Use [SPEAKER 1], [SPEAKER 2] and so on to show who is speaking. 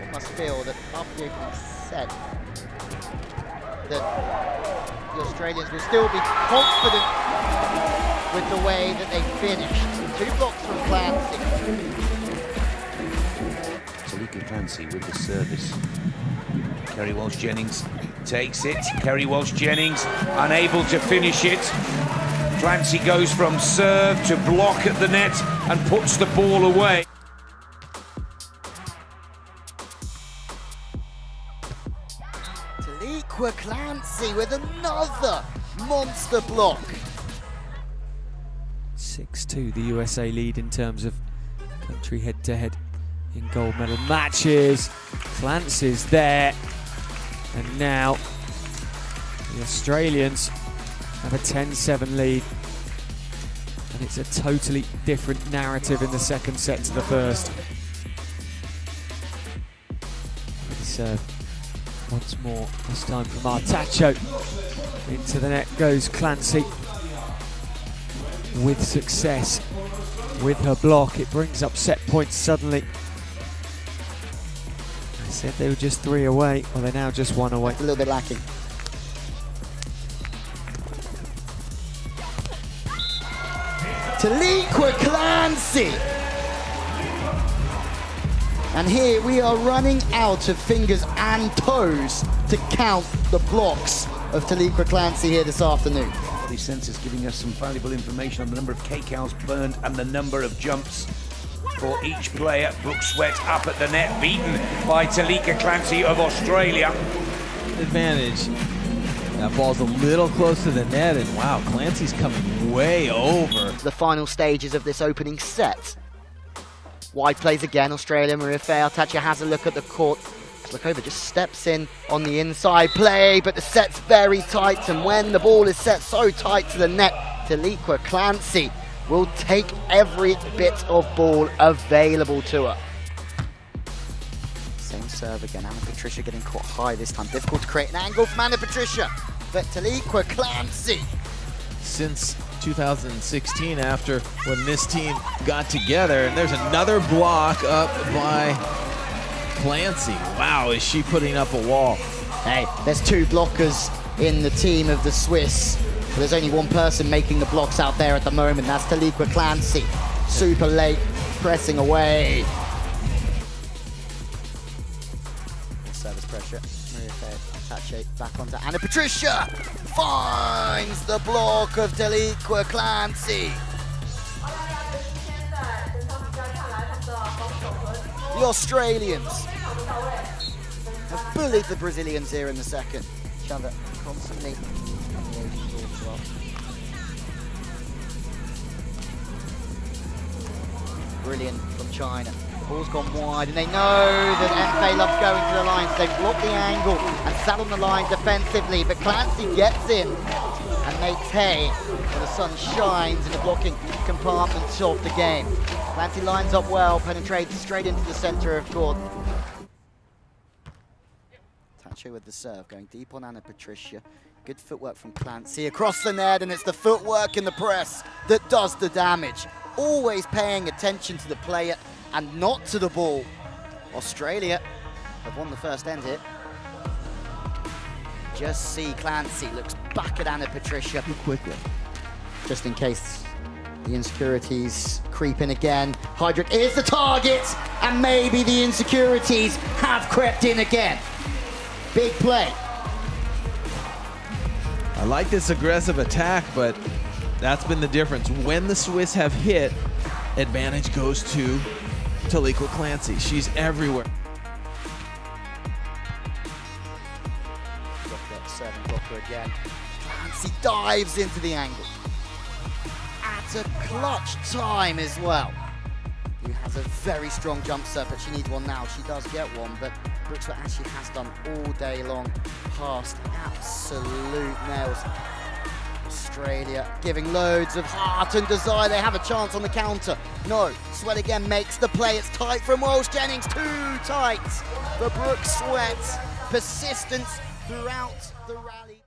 [SPEAKER 1] One must feel that after you said that the Australians will still be confident with the way that they finished. Two blocks from Clancy.
[SPEAKER 2] Taliqua Clancy with the service. Kerry Walsh Jennings takes it. Kerry Walsh Jennings unable to finish it. Clancy goes from serve to block at the net and puts the ball away.
[SPEAKER 1] Taliqua Clancy with another monster block.
[SPEAKER 3] 6-2 the USA lead in terms of country head-to-head in gold medal matches. Clancy's there. And now the Australians have a 10-7 lead. And it's a totally different narrative in the second set to the first. Good serve uh, once more, this time from Artacho. Into the net goes Clancy with success with her block. It brings up set points suddenly. I said they were just three away. Well, they're now just one away.
[SPEAKER 1] A little bit lacking. Taliqua Clancy. And here we are running out of fingers and toes to count the blocks of Taliqua Clancy here this afternoon.
[SPEAKER 2] Body sensors giving us some valuable information on the number of kcals burned and the number of jumps for each player. Brooke Sweat up at the net, beaten by Taliqua Clancy of Australia.
[SPEAKER 4] Advantage. That ball's a little close to the net, and wow, Clancy's coming way over.
[SPEAKER 1] The final stages of this opening set. Wide plays again, Australia. Mariafe Artacho has a look at the court. Sliakova just steps in on the inside play, but the set's very tight, and when the ball is set so tight to the net, Taliqua Clancy will take every bit of ball available to her. Same serve again, Anna Patricia getting caught high this time. Difficult to create an angle from Anna Patricia, but Taliqua Clancy
[SPEAKER 4] Since 2016, after when this team got together, and there's another block up by Clancy. Wow, is she putting up a wall?
[SPEAKER 1] Hey, there's two blockers in the team of the Swiss. But there's only one person making the blocks out there at the moment. That's Taliqua Clancy. Super late, pressing away. Service pressure. Maria Tache back onto Anna Patricia. Finds the block of Taliqua Clancy. The Australians have bullied the Brazilians here in the second. Chandler constantly Brilliant from China. Ball's gone wide, and they know that Enfei loves going to the line, so they block the angle and sat on the line defensively. But Clancy gets in and makes hay when the sun shines in the blocking compartments of the game. Clancy lines up well, penetrates straight into the center of court. With the serve, going deep on Anna Patricia. Good footwork from Clancy across the net, and it's the footwork in the press that does the damage. Always paying attention to the player and not to the ball. Australia have won the first end here. Just see Clancy looks back at Anna Patricia.
[SPEAKER 4] Quickly.
[SPEAKER 1] Just in case the insecurities creep in again. Heidrich is the target, and maybe the insecurities have crept in again. Big play.
[SPEAKER 4] I like this aggressive attack, but that's been the difference. When the Swiss have hit, advantage goes to Taliqua Clancy. She's everywhere.
[SPEAKER 1] Got that seven blocker again. Clancy dives into the angle. At a clutch time as well. Who has a very strong jump serve, but she needs one now. She does get one, but Brooke Sweat actually has done all day long. Past absolute nails. Australia giving loads of heart and desire. They have a chance on the counter. No, Sweat again makes the play. It's tight from Walsh Jennings. Too tight for Brooke Sweat. Persistence throughout the rally.